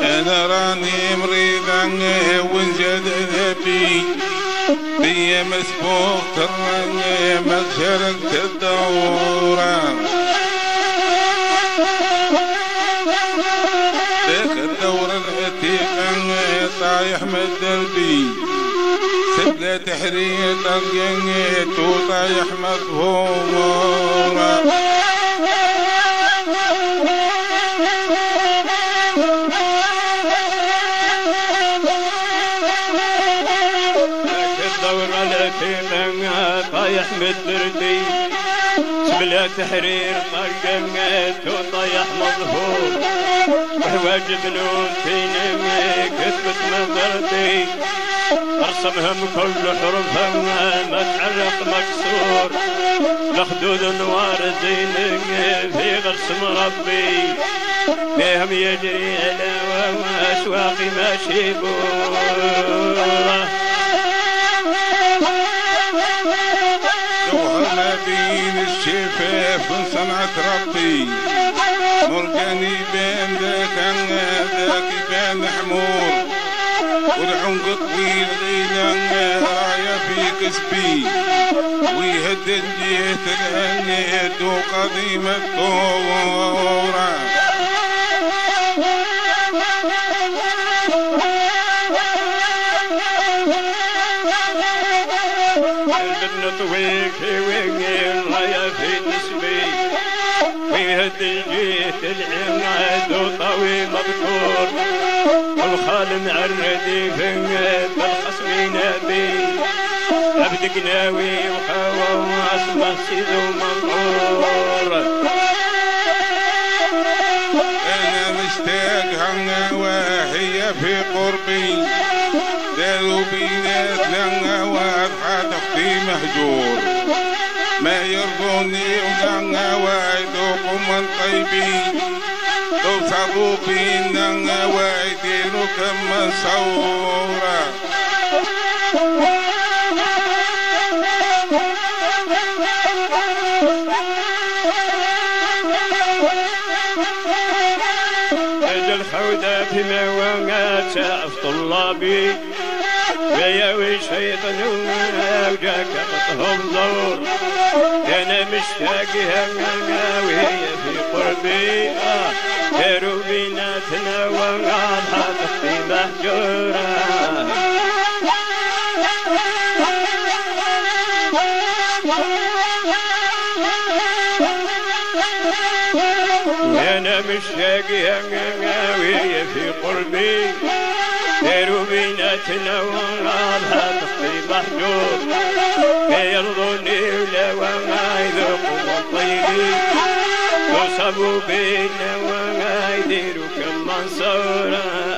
أنا راني مريض وانجد ذبي بيا مسبوق تراني ما شاركت الدورة ذاك الدورة العتيقة طايح من الدربي سبلة تحرير طلقيت وطايح مظهورة طايح الدربي سبلة تحرير طلقيت وطايح مظهور. وحواجب نوتين كتبت نظرتي. أرسمهم كل حروفها ما تعلق مكسور. مخدود انوار زين في غرس مربي. فيهم يجري على واشواقي ماشي بوره جوهر ما بين الشفاف وصنعة ربي مرجاني بين ذاك ذاك بين حمور والعنق طويل غينا راية في كسبي. ويهدد جيت الهنيت وقديمة الثورة في وين راية في نسبي ويهد الجيت العناد وطوي مذكور والخال معردي في الخصم ينادي عبد قناوي وحوا واسمه سيد ومنظور أنا مشتاق هنا وهي في قربي. داروا بيناتنا واضحة تخطي مهجور ما يرضوني ولنا وعدوكم من طيبين لو صابوا فينا وعدينوا كم صورة أجل خودة في موانات شاف طلابي يا وشيطان وجاك قطهم دور أنا مشتاق همنا وهي في قربي آه داروا بيناتنا وقالها تخفي مهجوره أنا مشتاق يا في قربي داروا بيناتنا ونارها تخفي محجور يرضوني ولا وما يذوقوا الطيبين وصبوا بينا وما يديروا كم منصورا